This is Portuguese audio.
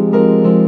Música